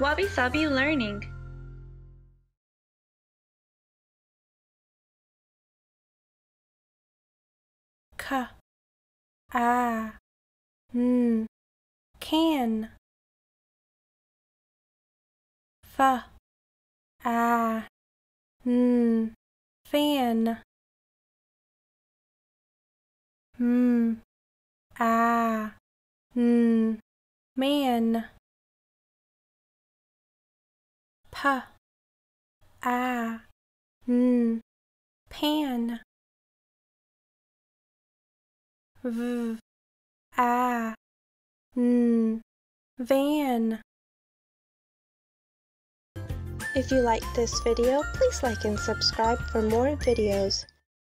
Wabi Sabi Learning. K. A. N. Can. F. A. N. Fan. M. A. N. Man P A N pan. V. A N van. If you liked this video, please like and subscribe for more videos.